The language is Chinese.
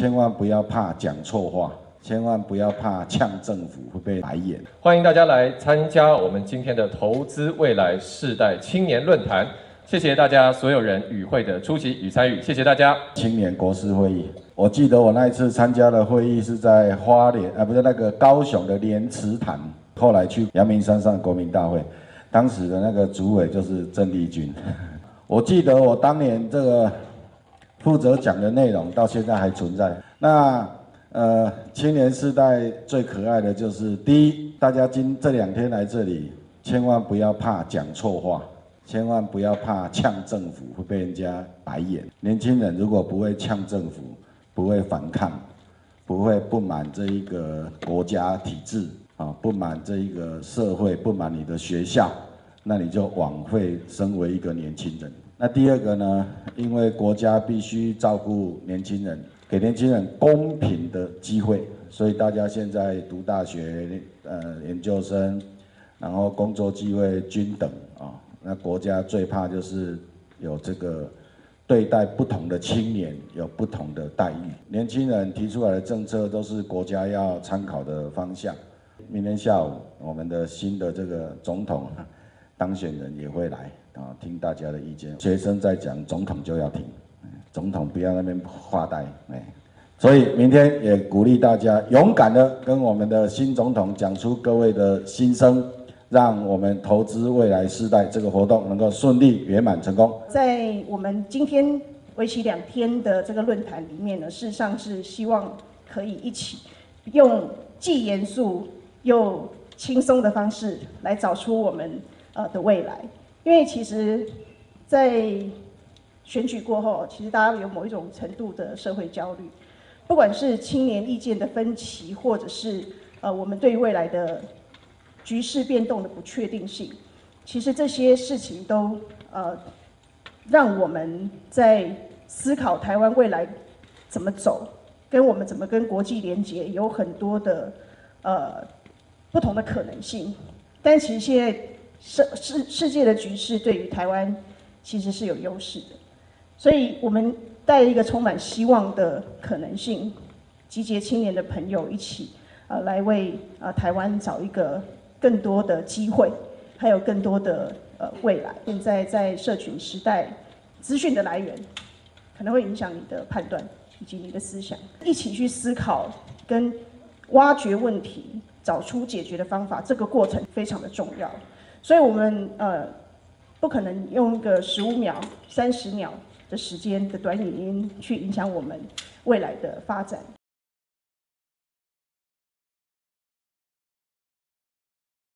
千万不要怕讲错话，千万不要怕呛政府会被白眼。欢迎大家来参加我们今天的投资未来世代青年论坛。谢谢大家所有人与会的出席与参与，谢谢大家。青年国事会议，我记得我那一次参加的会议是在花莲，啊，不是那个高雄的莲池潭。后来去阳明山上国民大会，当时的那个主委就是郑丽君。我记得我当年这个负责讲的内容到现在还存在。那呃，青年世代最可爱的就是第一，大家今这两天来这里，千万不要怕讲错话。千万不要怕呛政府会被人家白眼。年轻人如果不会呛政府，不会反抗，不会不满这一个国家体制啊，不满这一个社会，不满你的学校，那你就枉费身为一个年轻人。那第二个呢？因为国家必须照顾年轻人，给年轻人公平的机会，所以大家现在读大学、呃研究生，然后工作机会均等啊。那国家最怕就是有这个对待不同的青年有不同的待遇。年轻人提出来的政策都是国家要参考的方向。明天下午我们的新的这个总统当选人也会来啊，听大家的意见。学生在讲，总统就要听，总统不要那边发呆。哎，所以明天也鼓励大家勇敢的跟我们的新总统讲出各位的心声。让我们投资未来世代这个活动能够顺利圆满成功。在我们今天为期两天的这个论坛里面呢，事实上是希望可以一起用既严肃又轻松的方式来找出我们呃的未来。因为其实，在选举过后，其实大家有某一种程度的社会焦虑，不管是青年意见的分歧，或者是呃我们对未来的。局势变动的不确定性，其实这些事情都呃，让我们在思考台湾未来怎么走，跟我们怎么跟国际连接有很多的呃不同的可能性。但其实现在世世世界的局势对于台湾其实是有优势的，所以我们带一个充满希望的可能性，集结青年的朋友一起呃来为呃台湾找一个。更多的机会，还有更多的呃未来。现在在社群时代，资讯的来源可能会影响你的判断以及你的思想。一起去思考跟挖掘问题，找出解决的方法，这个过程非常的重要。所以，我们呃不可能用一个十五秒、三十秒的时间的短语音去影响我们未来的发展。